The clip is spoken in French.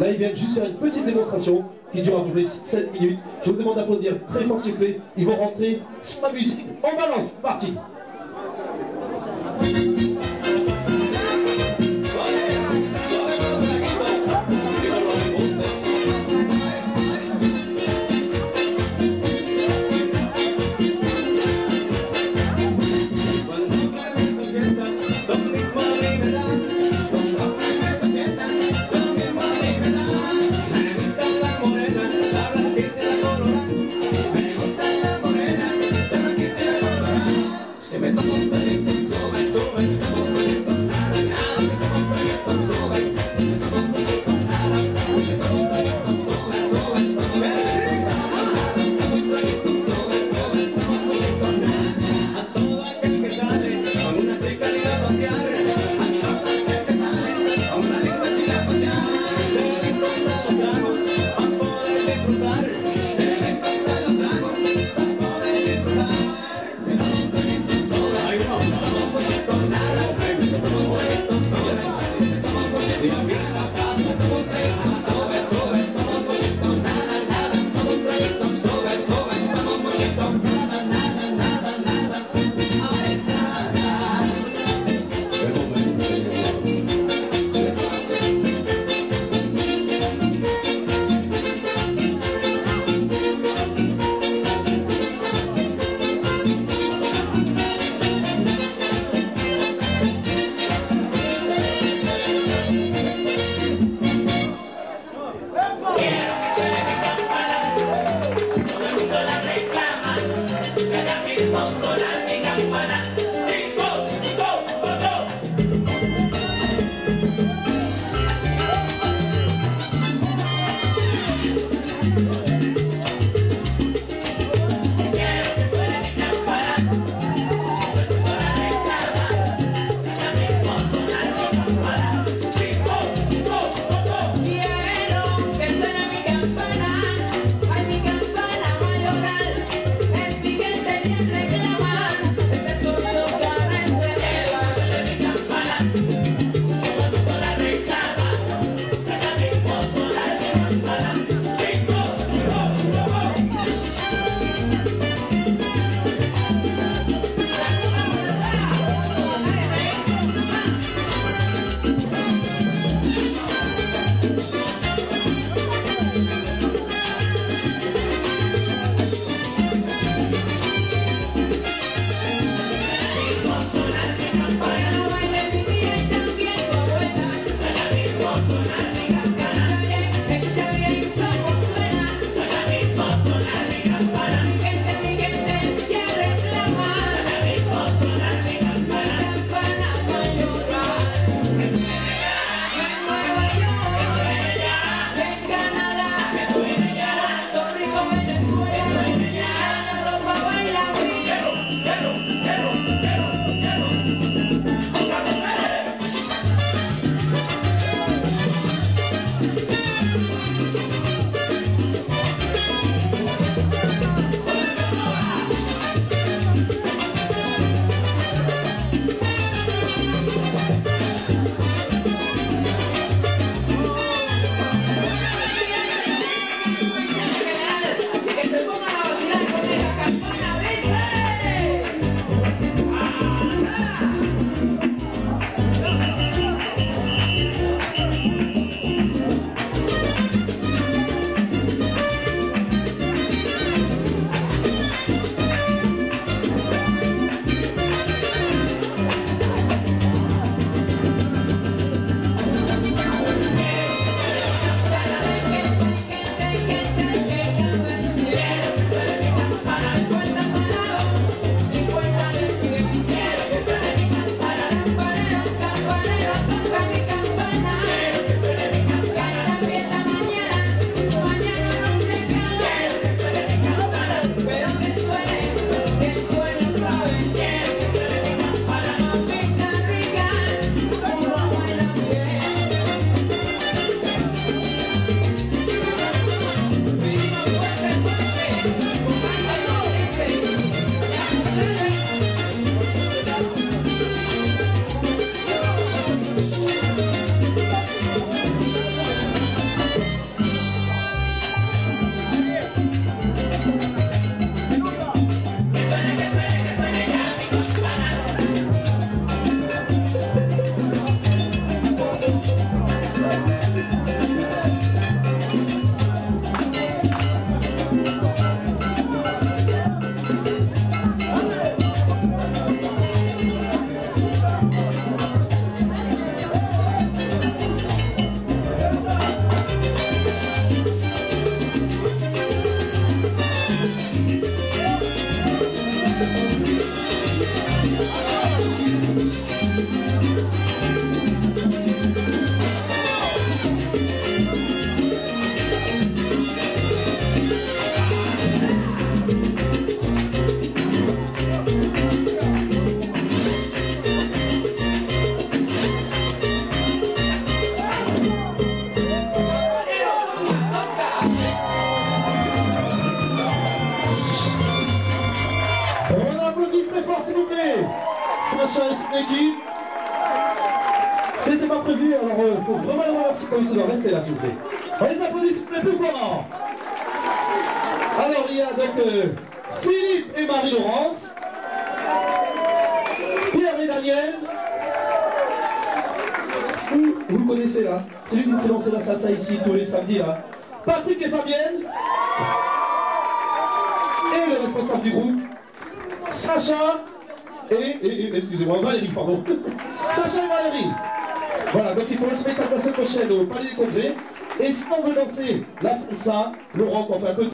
Là, ils viennent juste faire une petite démonstration qui dure à peu près 7 minutes. Je vous demande d'applaudir très fort s'il vous plaît. Ils vont rentrer sur la musique. On balance, parti me tomo un C'était pas prévu, alors il euh, faut vraiment le remercier comme il se doit rester là, s'il vous plaît. On les applaudit, s'il vous plaît, plus fort. Alors, il y a donc euh, Philippe et Marie-Laurence, Pierre et Daniel. Vous, vous connaissez là, celui qui nous fait danser la salsa ici tous les samedis là. Patrick et Fabienne. Et le responsable du groupe, Sacha et, excusez-moi, Valérie, pardon. Sacha et Valérie. Voilà, donc il faut le spectacle la semaine prochaine au Palais des Congrès. Et si on veut danser la salsa, le rock, enfin un peu